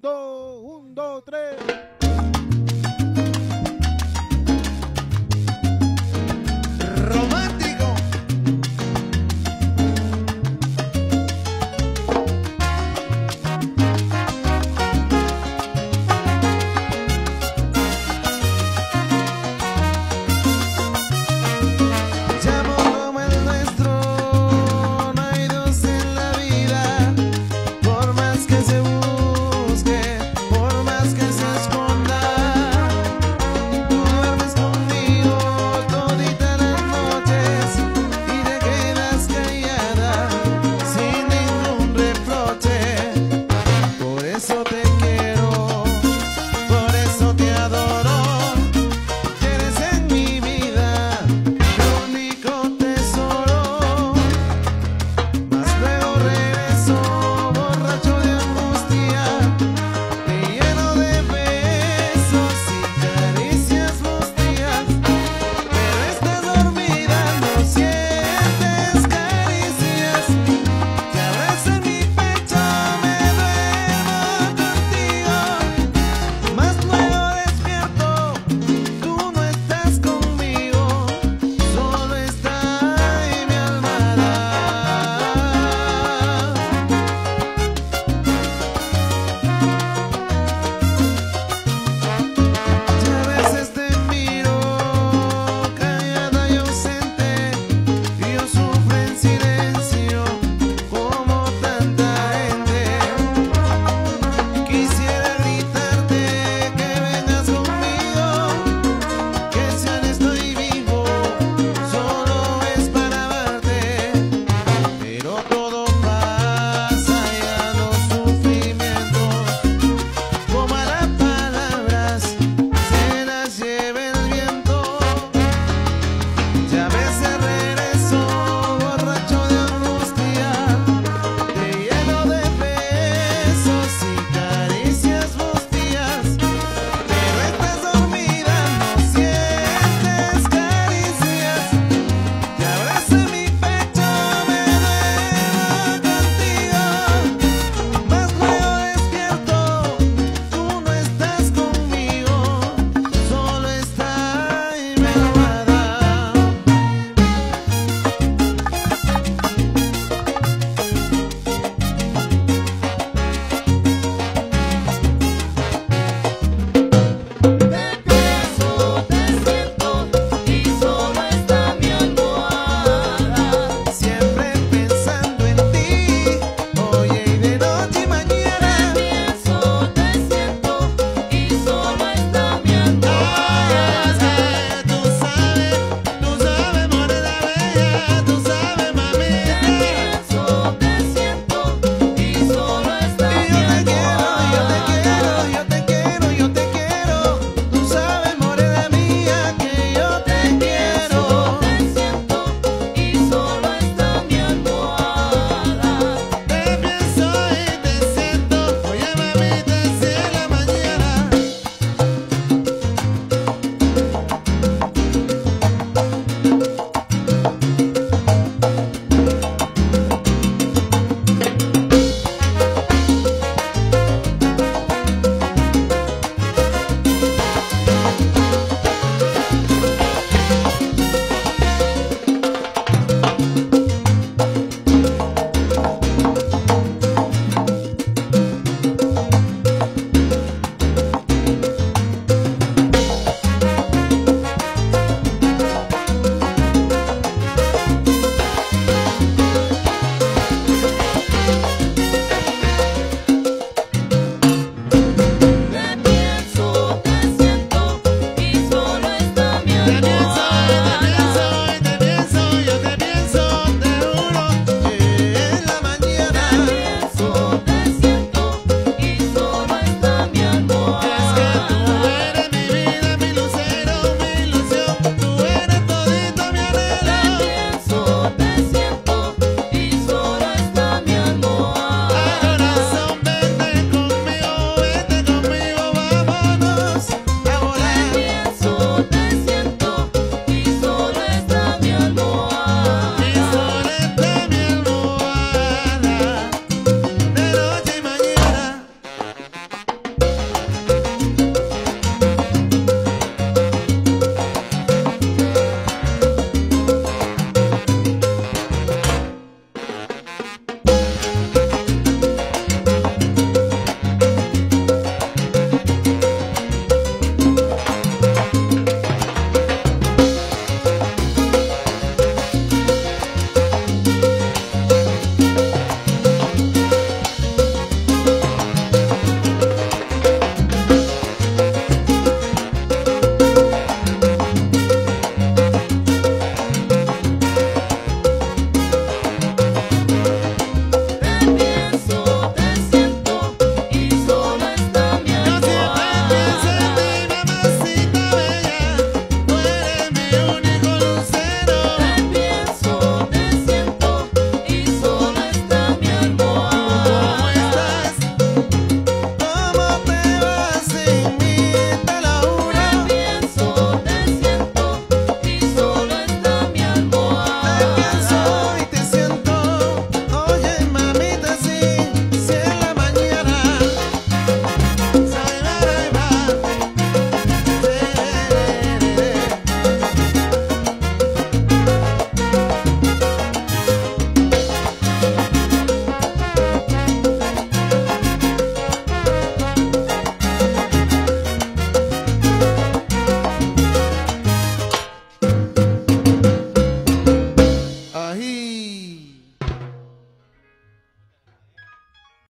Dos, un, dos, tres.